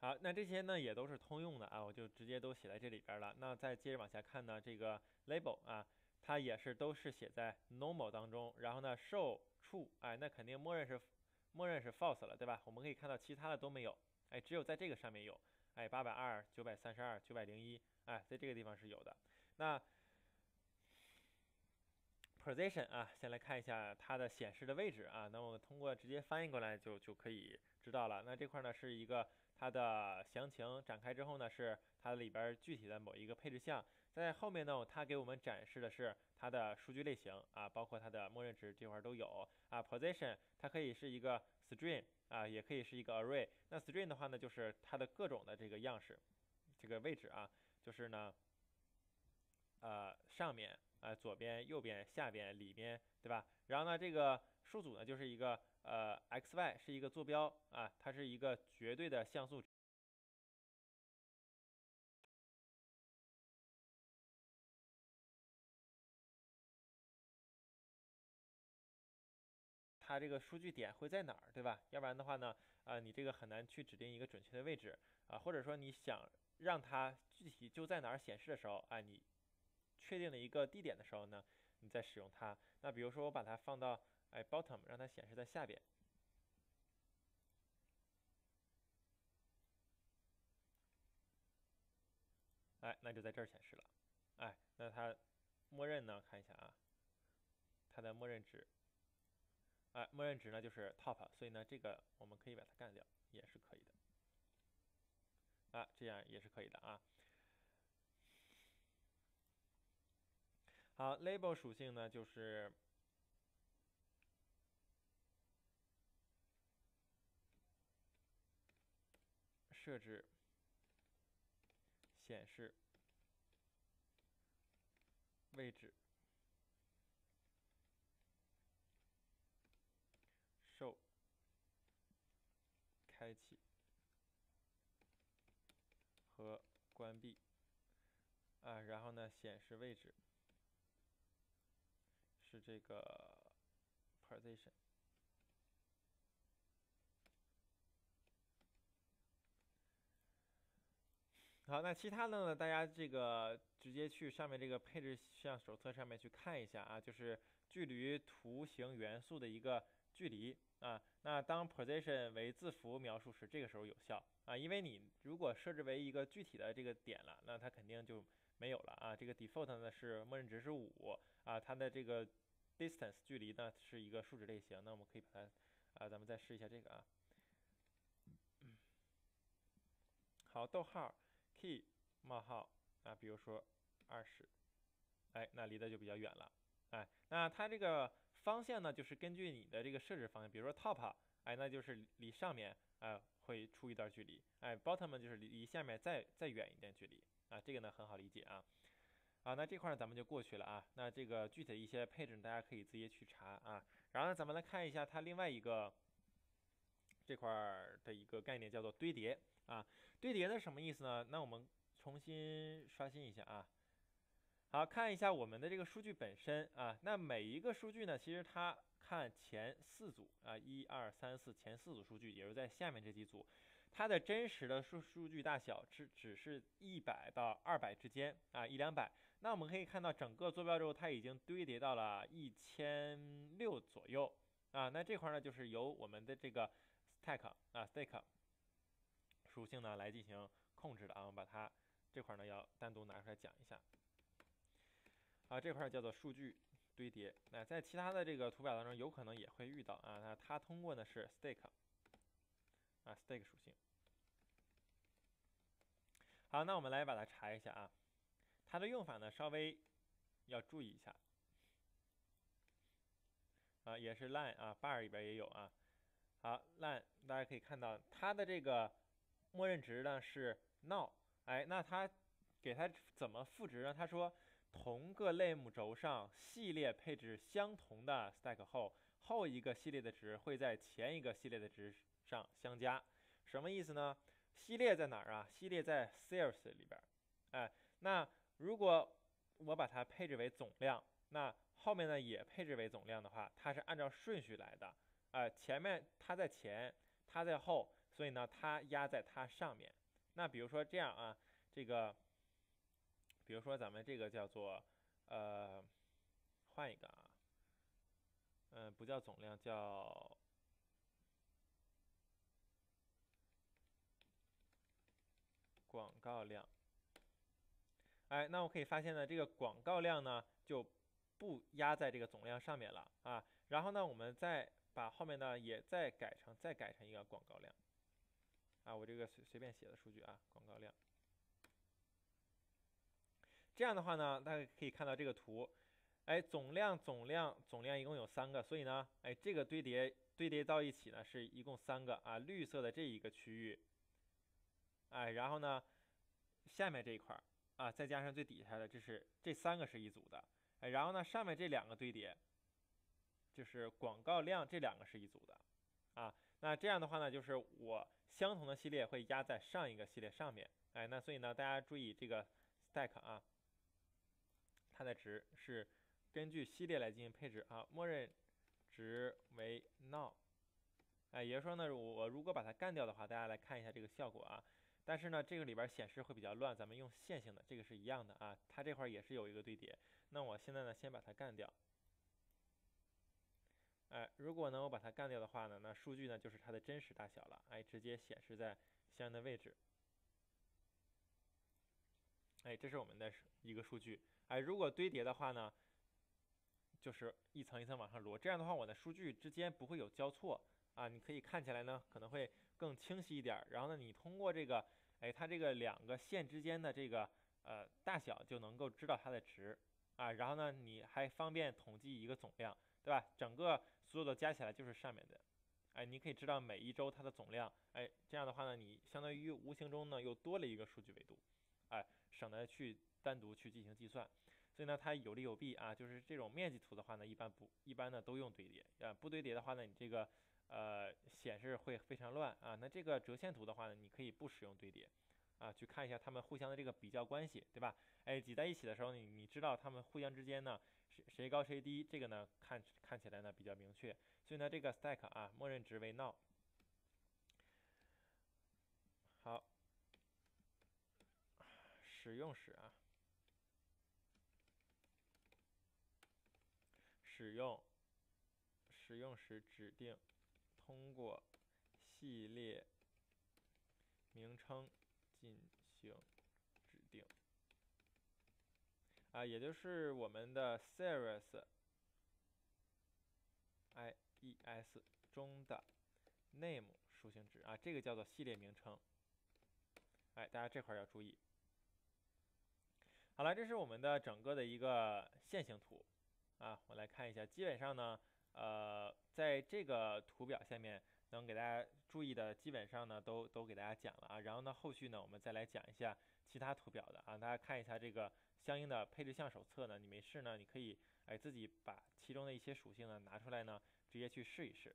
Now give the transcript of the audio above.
好，那这些呢也都是通用的啊，我就直接都写在这里边了。那再接着往下看呢，这个 label 啊，它也是都是写在 normal 当中。然后呢，show true，哎，那肯定默认是默认是 false 了，对吧？我们可以看到其他的都没有，哎，只有在这个上面有，哎，八百二、九百三十二、九百零一，哎，在这个地方是有的。那 position 啊，先来看一下它的显示的位置啊。那我们通过直接翻译过来就就可以知道了。那这块呢是一个。它的详情展开之后呢，是它里边具体的某一个配置项，在后面呢，它给我们展示的是它的数据类型啊，包括它的默认值这块都有啊。Position 它可以是一个 string 啊，也可以是一个 array。那 string 的话呢，就是它的各种的这个样式，这个位置啊，就是呢，呃，上面啊，左边、右边、下边、里边，对吧？然后呢，这个数组呢，就是一个。呃，x y 是一个坐标啊，它是一个绝对的像素，它这个数据点会在哪儿，对吧？要不然的话呢，啊，你这个很难去指定一个准确的位置啊，或者说你想让它具体就在哪儿显示的时候，啊，你确定了一个地点的时候呢，你再使用它。那比如说我把它放到。哎，bottom 让它显示在下边，哎，那就在这儿显示了。哎，那它默认呢？看一下啊，它的默认值，哎，默认值呢就是 top，所以呢这个我们可以把它干掉，也是可以的。啊，这样也是可以的啊。好，label 属性呢就是。设置显示位置开启和关闭啊，然后呢，显示位置是这个 position。好，那其他的呢？大家这个直接去上面这个配置项手册上面去看一下啊，就是距离图形元素的一个距离啊。那当 position 为字符描述时，这个时候有效啊，因为你如果设置为一个具体的这个点了，那它肯定就没有了啊。这个 default 呢是默认值是五啊，它的这个 distance 距离呢是一个数值类型，那我们可以把它啊，咱们再试一下这个啊。好，逗号。key 冒号啊，比如说二十，哎，那离得就比较远了，哎，那它这个方向呢，就是根据你的这个设置方向，比如说 top，哎，那就是离上面啊会出一段距离，哎，bottom 就是离下面再再远一点距离，啊，这个呢很好理解啊，啊，那这块咱们就过去了啊，那这个具体的一些配置大家可以直接去查啊，然后呢咱们来看一下它另外一个这块的一个概念叫做堆叠。啊，堆叠的什么意思呢？那我们重新刷新一下啊。好，看一下我们的这个数据本身啊。那每一个数据呢，其实它看前四组啊，一二三四前四组数据，也就是在下面这几组，它的真实的数数据大小只只是一百到二百之间啊，一两百。那我们可以看到整个坐标轴它已经堆叠到了一千六左右啊。那这块呢，就是由我们的这个 stack 啊，stack。属性呢来进行控制的啊，我们把它这块呢要单独拿出来讲一下。啊，这块叫做数据堆叠。那在其他的这个图表当中，有可能也会遇到啊。那它通过的是 stack 啊，stack 属性。好，那我们来把它查一下啊。它的用法呢稍微要注意一下。啊，也是 line 啊，bar 里边也有啊。好，line 大家可以看到它的这个。默认值呢是 now，哎，那它给它怎么赋值呢？他说同个类目轴上系列配置相同的 stack 后，后一个系列的值会在前一个系列的值上相加，什么意思呢？系列在哪儿啊？系列在 sales 里边，哎，那如果我把它配置为总量，那后面呢也配置为总量的话，它是按照顺序来的，啊，前面它在前，它在后，所以呢它压在它上面。那比如说这样啊，这个，比如说咱们这个叫做，呃，换一个啊，嗯，不叫总量，叫广告量。哎，那我可以发现呢，这个广告量呢就不压在这个总量上面了啊。然后呢，我们再把后面呢也再改成再改成一个广告量啊。我这个随随便写的数据啊，广告量。这样的话呢，大家可以看到这个图，哎，总量总量总量一共有三个，所以呢，哎，这个堆叠堆叠到一起呢是一共三个啊。绿色的这一个区域，哎，然后呢，下面这一块。啊，再加上最底下的，这是这三个是一组的，哎，然后呢，上面这两个堆叠，就是广告量这两个是一组的，啊，那这样的话呢，就是我相同的系列会压在上一个系列上面，哎，那所以呢，大家注意这个 stack 啊，它的值是根据系列来进行配置啊，默认值为 now，哎，也就是说呢，我如果把它干掉的话，大家来看一下这个效果啊。但是呢，这个里边显示会比较乱，咱们用线性的，这个是一样的啊。它这块也是有一个堆叠。那我现在呢，先把它干掉。哎，如果呢我把它干掉的话呢，那数据呢就是它的真实大小了，哎，直接显示在相应的位置。哎，这是我们的一个数据。哎，如果堆叠的话呢，就是一层一层往上摞，这样的话我的数据之间不会有交错啊。你可以看起来呢可能会。更清晰一点，然后呢，你通过这个，哎，它这个两个线之间的这个呃大小就能够知道它的值啊，然后呢，你还方便统计一个总量，对吧？整个所有的加起来就是上面的，哎，你可以知道每一周它的总量，哎，这样的话呢，你相当于无形中呢又多了一个数据维度，省得去单独去进行计算，所以呢，它有利有弊啊，就是这种面积图的话呢，一般不一般呢都用堆叠，呃，不堆叠的话呢，你这个。呃，显示会非常乱啊。那这个折线图的话呢，你可以不使用堆叠，啊，去看一下它们互相的这个比较关系，对吧？哎，挤在一起的时候，你你知道它们互相之间呢，谁谁高谁低，这个呢看看起来呢比较明确。所以呢，这个 stack 啊，默认值为 now。使用时啊，使用使用时指定。通过系列名称进行指定啊，也就是我们的 series i e s 中的 name 属性值啊，这个叫做系列名称。哎，大家这块要注意。好了，这是我们的整个的一个线性图啊，我来看一下，基本上呢。呃，在这个图表下面能给大家注意的，基本上呢都都给大家讲了啊。然后呢，后续呢我们再来讲一下其他图表的啊，大家看一下这个相应的配置项手册呢，你没事呢，你可以哎自己把其中的一些属性呢拿出来呢，直接去试一试。